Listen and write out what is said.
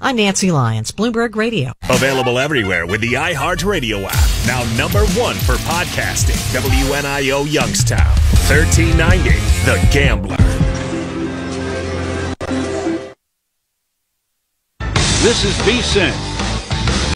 I'm Nancy Lyons, Bloomberg Radio. Available everywhere with the iHeartRadio app. Now number one for podcasting. WNIO Youngstown. 1390, The Gambler. This is VSIN,